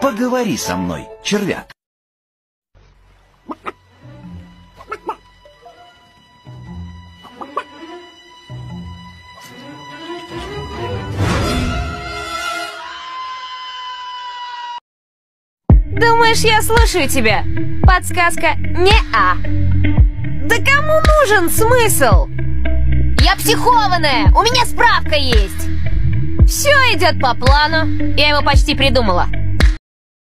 Поговори со мной, червяк!» Думаешь, я слушаю тебя? Подсказка не-а. Да кому нужен смысл? Я психованная, у меня справка есть. Все идет по плану, я его почти придумала.